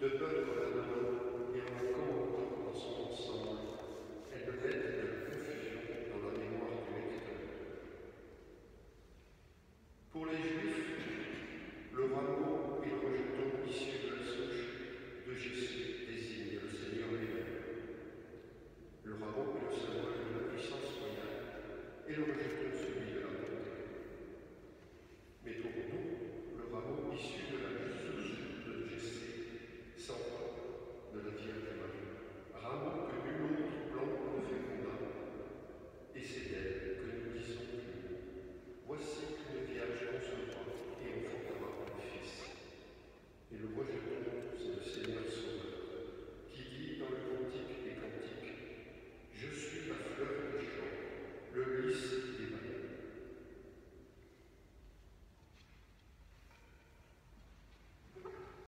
de